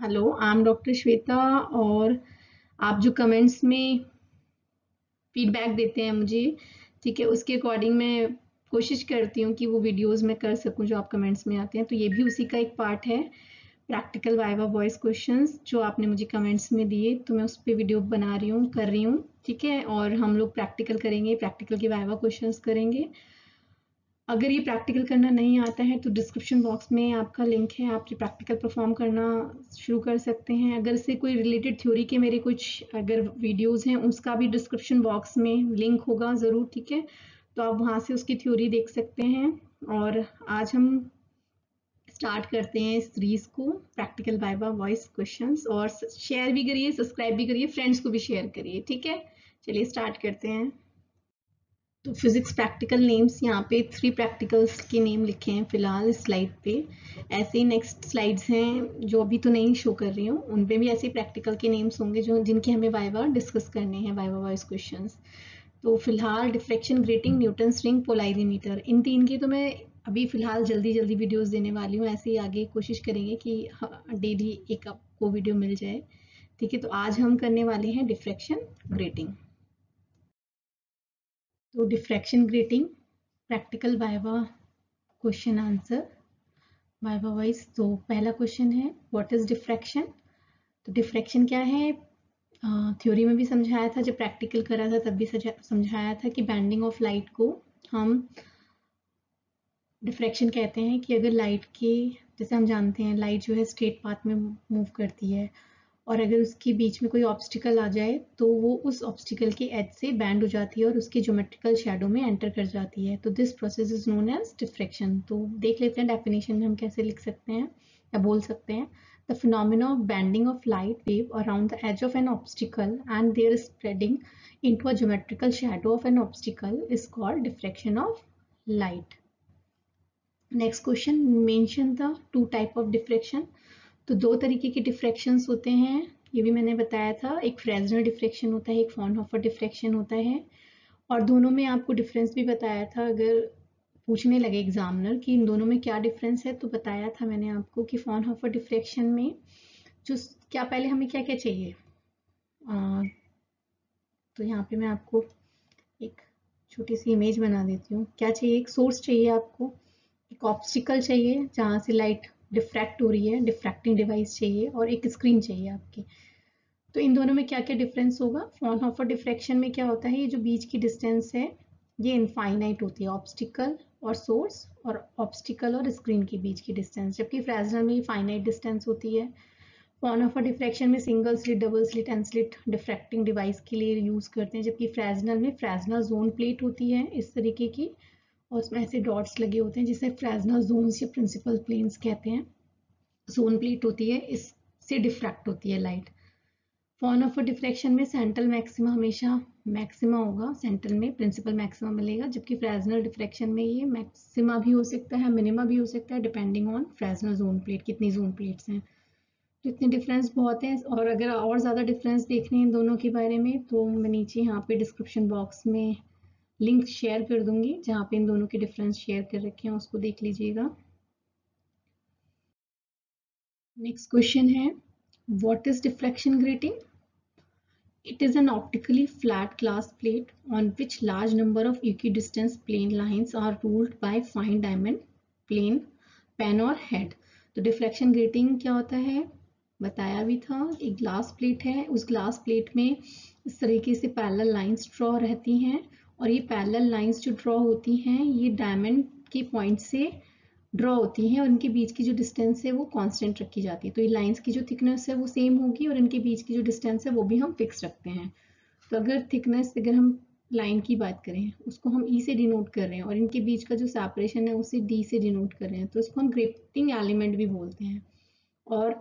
Hello I am doctor Shweta और आप जो कमेंट्स में फीडबैक देते हैं मुझे, ठीक है, उसके अकॉर्डिंग मैं कोशिश करती हूँ कि वो वीडियोस में कर सकूँ जो आप कमेंट्स में आते हैं। तो ये भी उसी का एक पार्ट है प्रैक्टिकल वाइवा वॉइस क्वेश्चंस जो आपने मुझे कमेंट्स में दिए तो मैं उस पर वीडियो बना रही हूँ, कर रही हूँ, ठीक है, और हम लोग प्रैक्टिकल करेंगे प्रैक्टिकल के वाइवा क्वेश्चंस करेंगे। अगर ये प्रैक्टिकल करना नहीं आता है तो डिस्क्रिप्शन बॉक्स में आपका लिंक है, आप ये प्रैक्टिकल परफॉर्म करना शुरू कर सकते हैं। अगर से कोई रिलेटेड थ्योरी के मेरे कुछ अगर वीडियोस हैं, उसका भी डिस्क्रिप्शन बॉक्स में लिंक होगा ज़रूर, ठीक है? तो आप वहाँ से उसकी थ्योरी देख सकते हैं। और आज हम स्टार्ट करते हैं इस सीरीज़ को प्रैक्टिकल बाइबा वॉइस क्वेश्चंस और शेयर भी करिए सब्सक्राइब भी करिए फ्रेंड्स को भी शेयर करिए, ठीक है? चलिए स्टार्ट करते हैं। तो फिजिक्स प्रैक्टिकल नेम्स यहाँ पे थ्री प्रैक्टिकल्स के नेम लिखे हैं फ़िलहाल स्लाइड पे। ऐसे ही नेक्स्ट स्लाइड्स हैं जो अभी तो नहीं शो कर रही हूँ। उन पे भी ऐसे प्रैक्टिकल के नेम्स होंगे जो जिनके हमें वाइवा डिस्कस करने हैं वाइवा वॉइस क्वेश्चन तो फ़िलहाल diffraction grating Newton's ring polarimeter इन तीन की तो मैं अभी फ़िलहाल जल्दी जल्दी वीडियोस देने वाली हूँ। ऐसे ही आगे कोशिश करेंगे कि डेली एक आपको वीडियो मिल जाए। ठीक है तो आज हम करने वाले हैं डिफ्रेक्शन ग्रेटिंग तो diffraction grating practical viva question answer viva wise तो पहला क्वेश्चन है व्हाट इज़ डिफ्रैक्शन तो डिफ्रैक्शन क्या है? थ्योरी में भी समझाया था, जब प्रैक्टिकल करा था तब भी समझाया था कि बैंडिंग ऑफ़ लाइट को हम डिफ्रैक्शन कहते हैं कि अगर लाइट के, जैसे हम जानते हैं लाइट जो है स्ट्रेट पाथ में मूव करती है और अगर उसके बीच में कोई ऑब्स्टिकल आ जाए तो वो उस ऑब्स्टिकल के एज से बैंड हो जाती है और उसके ज्योमेट्रिकल शेडो में एंटर कर जाती है तो this process is known as diffraction तो देख लेते हैं डेफिनेशन में हम कैसे लिख सकते हैं या बोल सकते हैं the phenomenon of bending of light wave around the edge of an obstacle and their spreading into a geometrical shadow of an obstacle is called diffraction of light. Next question, mention the two type of diffraction. तो दो तरीके के डिफ्रेक्शंस होते हैं ये भी मैंने बताया था। एक फ्रेजनल डिफ्रेक्शन होता है एक फॉनहोफर डिफ्रेक्शन होता है। और दोनों में आपको डिफरेंस भी बताया था अगर पूछने लगे एग्जामिनर कि इन दोनों में क्या डिफरेंस है तो बताया था मैंने आपको कि फॉनहोफर डिफ्रेक्शन में जो क्या पहले हमें क्या क्या चाहिए? आ, तो यहाँ पे मैं आपको एक छोटी सी इमेज बना देती हूँ। क्या चाहिए? एक सोर्स चाहिए आपको एक ऑब्स्टिकल चाहिए जहाँ से लाइट डिफ्रैक्ट हो रही है डिफ्रैक्टिंग डिवाइस चाहिए और एक स्क्रीन चाहिए आपकी। तो इन दोनों में क्या क्या डिफरेंस होगा फॉन ऑफ़र डिफ्रैक्शन में क्या होता है? ये जो बीच की डिस्टेंस है, ये इनफाइनाइट होती है ऑब्स्टिकल और सोर्स और ऑब्स्टिकल और स्क्रीन के बीच की डिस्टेंस जबकि फ्रेजनल में फाइनाइट डिस्टेंस होती है। फॉन ऑफ़र डिफ्रैक्शन में single slit double slit and slit diffracting device के लिए यूज़ करते हैं, जबकि फ्रेजनल में फ्रेजनल जोन प्लेट होती है, इस तरीके की। और उसमें ऐसे डॉट्स लगे होते हैं जिसे फ्रेजनल जोन्स या प्रिंसिपल प्लेन्स कहते हैं। जोन प्लेट होती है, इससे डिफ्रैक्ट होती है लाइट। फॉन ऑफ़ डिफ्रैक्शन में सेंट्रल मैक्सिमा हमेशा मैक्सिमा होगा, सेंट्रल में प्रिंसिपल मैक्सिमा मिलेगा, जबकि फ्रेजनल डिफ्रैक्शन में ये मैक्सिमा भी हो सकता है, मिनिमा भी हो सकता है, depending on Fresnel zone plate, कितनी जोन प्लेट्स हैं। तो इतने डिफरेंस बहुत हैं, और अगर और ज़्यादा डिफरेंस देखने हैं दोनों के बारे में तो मैं नीचे यहाँ पे डिस्क्रिप्शन बॉक्स में लिंक शेयर कर दूँगी, जहाँ पे इन दोनों के डिफरेंस शेयर कर रखे हैं, उसको देख लीजिएगा। नेक्स्ट क्वेश्चन है what is deflection grating It is an optically flat glass plate on which large number of equidistant plane lines are ruled by fine diamond plane, pen और head. तो deflection grating क्या होता है? बताया भी था, एक ग्लास प्लेट है, उस ग्लास प्लेट में इस तरीके से पैरेलल लाइंस ड्रॉ रहती हैं। और ये पैरेलल लाइंस जो ड्रॉ होती हैं, ये डायमंड के पॉइंट से ड्रॉ होती हैं और इनके बीच की जो डिस्टेंस है वो कांस्टेंट रखी जाती है। तो ये लाइंस की जो थिकनेस है वो सेम होगी और इनके बीच की जो डिस्टेंस है वो भी हम फिक्स रखते हैं। तो अगर थिकनेस अगर हम लाइन की बात करें, उसको हम ई e से डिनोट कर रहे हैं और इनके बीच का जो सेपरेशन है उसे डी से डिनोट कर रहे हैं तो इसको हम ग्रेटिंग एलिमेंट भी बोलते हैं। और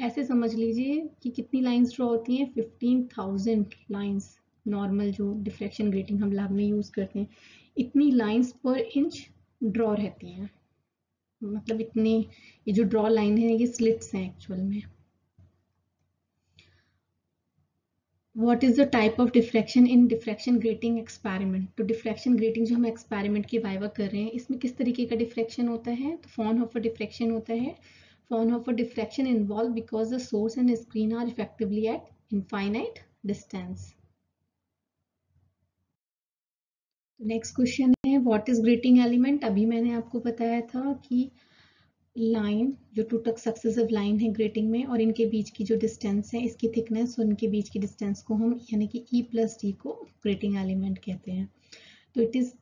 ऐसे समझ लीजिए कि कितनी लाइंस ड्रॉ होती हैं? फिफ्टीन थाउज़ेंड लाइन्स नॉर्मल जो डिफ्लेक्शन ग्रेटिंग हम लैब में यूज़ करते हैं, इतनी लाइंस पर इंच ड्रॉ रहती हैं। मतलब इतनी, ये जो ड्रॉ लाइन है, ये स्लिट्स हैं एक्चुअल में। What is the type of diffraction in diffraction grating experiment तो डिफ्रेक्शन ग्रेटिंग जो हम एक्सपेरिमेंट की वाइवा कर रहे हैं, इसमें किस तरीके का डिफ्रेक्शन होता है? तो फॉर्न ऑफ़ डिफ्रेक्शन होता है। Fraunhofer diffraction involved because the source and screen are effectively at infinite distance. Next question है व्हाट इज़ ग्रेटिंग एलिमेंट अभी मैंने आपको बताया था कि लाइन जो टू टक सक्सेसिव लाइन है ग्रेटिंग में, और इनके बीच की जो डिस्टेंस है, इसकी थिकनेस और इनके बीच की डिस्टेंस को हम, यानी कि ई प्लस डी को ग्रेटिंग एलिमेंट कहते हैं। तो it is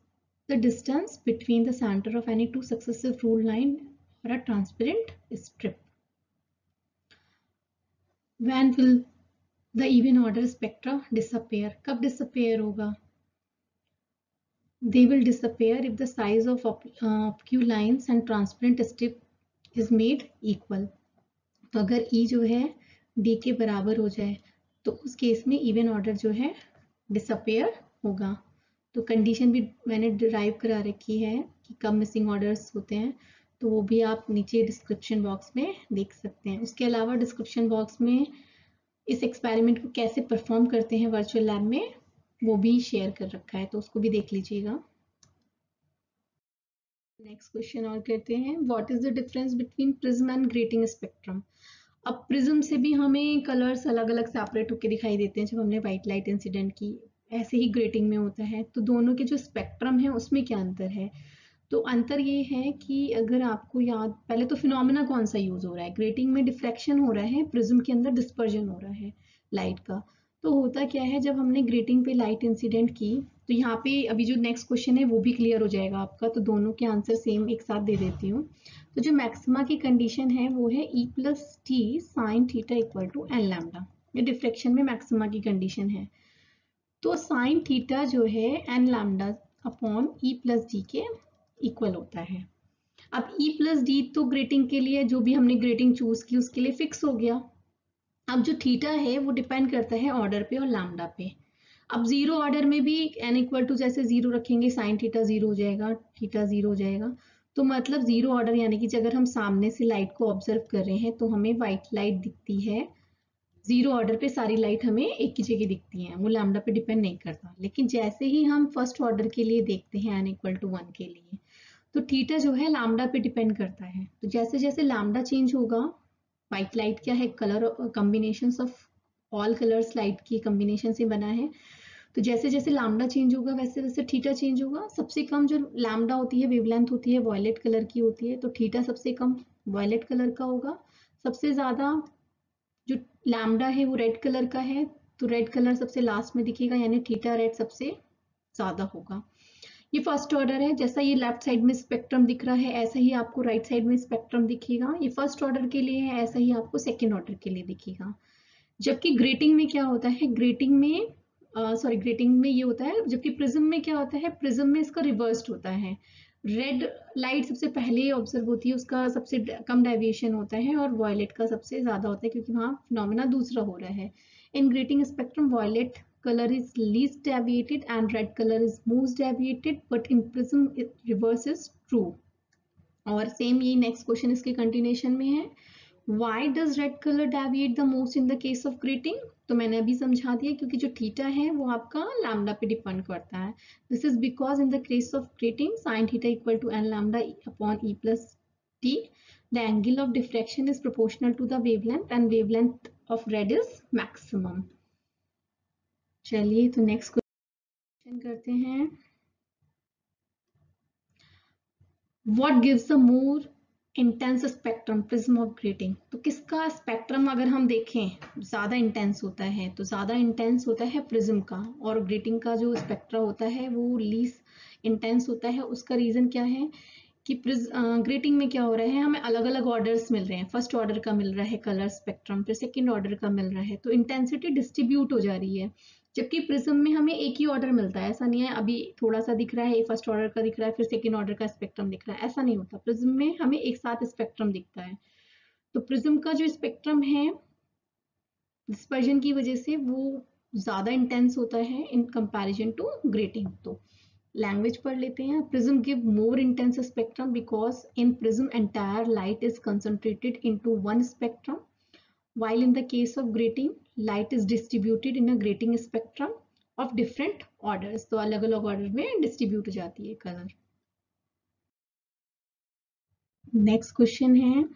the distance between the centre of any two successive rule line और a transparent strip when will the even order spectra disappear? कब disappear होगा? They will disappear if the size of obscure lines and transparent strip is made equal. तो अगर E जो है, D के बराबर हो जाए तो उस केस में इवन ऑर्डर जो है डिसअपेयर होगा। तो कंडीशन भी मैंने डिराइव करा रखी है कि कब मिसिंग ऑर्डर्स होते हैं तो वो भी आप नीचे डिस्क्रिप्शन बॉक्स में देख सकते हैं। उसके अलावा डिस्क्रिप्शन बॉक्स में इस एक्सपेरिमेंट को कैसे परफॉर्म करते हैं वर्चुअल लैब में वो भी शेयर कर रखा है तो उसको भी देख लीजिएगा। नेक्स्ट क्वेश्चन और कहते हैं what is the difference between prism and grating spectrum अब प्रिज्म से भी हमें कलर्स अलग अलग सेपरेट होकर दिखाई देते हैं, जब हमने व्हाइट लाइट इंसिडेंट की, ऐसे ही ग्रेटिंग में होता है तो दोनों के जो स्पेक्ट्रम है, उसमें क्या अंतर है? तो अंतर ये है कि अगर आपको याद, पहले तो फिनोमिना कौन सा यूज़ हो रहा है? ग्रेटिंग में डिफ्रैक्शन हो रहा है प्रिज्म के अंदर डिस्पर्जन हो रहा है लाइट का। तो होता क्या है, जब हमने ग्रेटिंग पे लाइट इंसिडेंट की तो यहाँ पे अभी जो नेक्स्ट क्वेश्चन है, वो भी क्लियर हो जाएगा आपका तो दोनों के आंसर सेम एक साथ दे देती हूँ। तो जो मैक्सिमा की कंडीशन है, वो है E plus T sine theta equal to N lambda ये डिफ्रेक्शन में मैक्सिमा की कंडीशन है। तो साइन थीटा जो है N lambda upon E plus D के इक्वल होता है। अब ई प्लस डी तो ग्रेटिंग के लिए, जो भी हमने ग्रेटिंग चूज़ की, उसके लिए फिक्स हो गया। अब जो थीटा है, वो डिपेंड करता है ऑर्डर पे और लामडा पे। अब ज़ीरो ऑर्डर में भी एन इक्वल टू जैसे ज़ीरो रखेंगे साइन थीटा ज़ीरो हो जाएगा, थीटा ज़ीरो हो जाएगा। तो मतलब ज़ीरो ऑर्डर यानी कि अगर हम सामने से लाइट को ऑब्ज़र्व कर रहे हैं तो हमें व्हाइट लाइट दिखती है। ज़ीरो ऑर्डर पे सारी लाइट हमें एक ही जगह दिखती है, वो लैम्डा पे डिपेंड नहीं करता। लेकिन जैसे ही हम फ़र्स्ट ऑर्डर के लिए देखते हैं एन इक्वल टू वन के लिए तो थीटा जो है लैम्डा पे डिपेंड करता है। तो जैसे जैसे लैम्डा चेंज होगा व्हाइट लाइट क्या है? Colour combination of all colours light की कॉम्बिनेशन से बना है। तो जैसे जैसे लैम्डा चेंज होगा वैसे वैसे थीटा चेंज होगा। सबसे कम जो लैम्डा होती है वेवलेंथ होती है वॉयलेट कलर की होती है। तो थीटा सबसे कम वॉयलेट कलर का होगा। सबसे ज़्यादा जो लैम्डा है, वो रेड कलर का है। तो रेड कलर सबसे लास्ट में दिखेगा, यानी थीटा रेड सबसे ज़्यादा होगा। ये फ़र्स्ट ऑर्डर है जैसा ये लेफ़्ट साइड में स्पेक्ट्रम दिख रहा है ऐसा ही आपको राइट right साइड में स्पेक्ट्रम दिखेगा। ये फ़र्स्ट ऑर्डर के लिए है ऐसा ही आपको सेकेंड ऑर्डर के लिए दिखेगा। जबकि ग्रेटिंग में क्या होता है ग्रेटिंग में सॉरी uh, ग्रेटिंग में ये होता है जबकि प्रिज्म में क्या होता है प्रिज्म में इसका रिवर्स्ड होता है। रेड लाइट सबसे पहले ऑब्ज़र्व होती है उसका सबसे कम डेविएशन होता है और वॉयलेट का सबसे ज़्यादा होता है क्योंकि वहाँ फिनोमिना दूसरा हो रहा है। In grating spectrum violet color is least deviated and red color is most deviated but in prism it reverse is true और सेम ये नेक्स्ट क्वेश्चन इसके कंटिन्यूशन में है why does red color deviate the most in the case of grating तो मैंने अभी समझा दिया क्योंकि जो थीटा है वो आपका लैम्डा पे डिपेंड करता है this is because in the case of grating sine theta equal to N lambda upon E plus T the angle of diffraction is proportional to the wavelength and wavelength of red is maximum चलिए तो next question करते हैं। What gives the more intense spectrum prism of grating तो किसका spectrum अगर हम देखें, ज़्यादा इंटेंस होता है तो ज़्यादा इंटेंस होता है प्रिज्म का। और ग्रेटिंग का जो स्पेक्ट्रा होता है, वो लीस इंटेंस होता है। उसका रीजन क्या है कि प्रिज ग्रेटिंग में क्या हो रहा है, हमें अलग अलग ऑर्डर्स मिल रहे हैं। फ़र्स्ट ऑर्डर का मिल रहा है कलर स्पेक्ट्रम फिर सेकेंड ऑर्डर का मिल रहा है। तो इंटेंसिटी डिस्ट्रीब्यूट हो जा रही है। जबकि प्रिज्म में हमें एक ही ऑर्डर मिलता है। ऐसा नहीं है, अभी थोड़ा सा दिख रहा है फ़र्स्ट ऑर्डर का दिख रहा है, फिर सेकेंड ऑर्डर का स्पेक्ट्रम दिख रहा है। ऐसा नहीं होता। प्रिज्म में हमें एक साथ स्पेक्ट्रम दिखता है। तो प्रिज्म का जो स्पेक्ट्रम है डिस्पर्जन की वजह से वो ज़्यादा इंटेंस होता है इन कंपैरिजन टू ग्रेटिंग तो लैंग्वेज पढ़ लेते हैं। Prism give more intense spectrum because in prism entire light is concentrated into one spectrum while in the case of grating light is distributed in a grating spectrum of different orders तो अलग अलग order में distribute हो जाती है colour next question है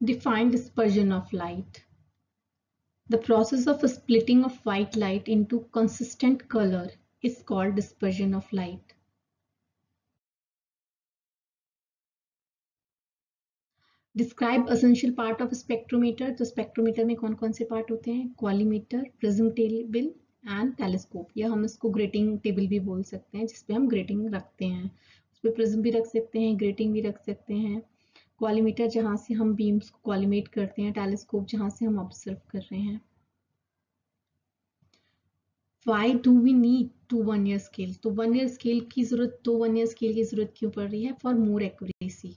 Define dispersion of light. The process of splitting of white light into consistent color is called dispersion of light. Describe essential part of spectrometer तो spectrometer में कौन कौन से पार्ट होते हैं? Collimator, prism table and telescope या हम इसको ग्रेटिंग टेबल भी बोल सकते हैं, जिसपे हम ग्रेटिंग रखते हैं। उस पर प्रिज्म भी रख सकते हैं, ग्रेटिंग भी रख सकते हैं। कॉलीमीटर जहाँ से हम बीम्स को कॉलीमेट करते हैं, टेलीस्कोप जहाँ से हम ऑब्ज़र्व कर रहे हैं। Why do we need to vernier scale तो वन ईयर स्केल की ज़रूरत तो वन ईयर स्केल की ज़रूरत क्यों पड़ रही है? For more accuracy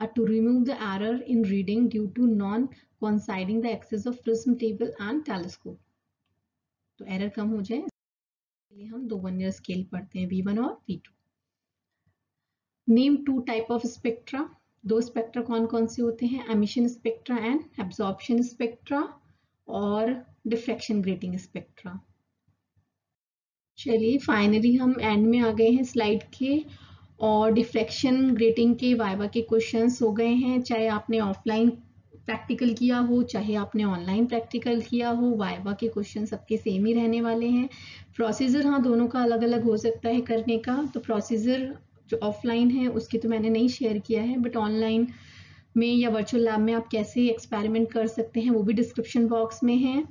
are to remove the error in reading due to non-coinciding the axis of prism table and telescope. तो एरर कम हो जाए इसलिए हम दो वन ईयर स्केल पढ़ते हैं V1 और V2. Name two type of spectra दो स्पेक्ट्रा कौन कौन से होते हैं emission spectra and absorption spectra और डिफ्रैक्शन ग्रेटिंग स्पेक्ट्रा चलिए फाइनली हम एंड में आ गए हैं स्लाइड के और डिफ्लेक्शन ग्रेटिंग के वाइवा के क्वेश्चंस हो गए हैं, चाहे आपने ऑफलाइन प्रैक्टिकल किया हो, चाहे आपने ऑनलाइन प्रैक्टिकल किया हो वाइवा के क्वेश्चन सबके सेम ही रहने वाले हैं। प्रोसीजर हाँ दोनों का अलग अलग हो सकता है करने का। तो प्रोसीजर जो ऑफलाइन है, उसकी तो मैंने नहीं शेयर किया है बट ऑनलाइन में या वर्चुअल लैब में आप कैसे एक्सपेरिमेंट कर सकते हैं, वो भी डिस्क्रिप्शन बॉक्स में है।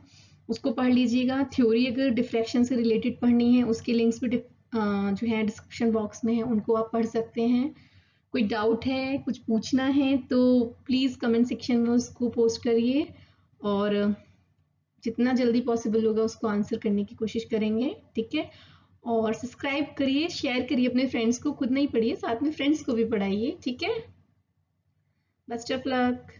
उसको पढ़ लीजिएगा। थ्योरी अगर डिफ्लेक्शन से रिलेटेड पढ़नी है, उसके लिंक्स भी जो है डिस्क्रिप्शन बॉक्स में है, उनको आप पढ़ सकते हैं। कोई डाउट है, कुछ पूछना है तो प्लीज़ कमेंट सेक्शन में उसको पोस्ट करिए और जितना जल्दी पॉसिबल होगा उसको आंसर करने की कोशिश करेंगे, ठीक है? और सब्सक्राइब करिए शेयर करिए अपने फ्रेंड्स को, खुद नहीं पढ़िए, साथ में फ्रेंड्स को भी पढ़ाइए, ठीक है? Best of luck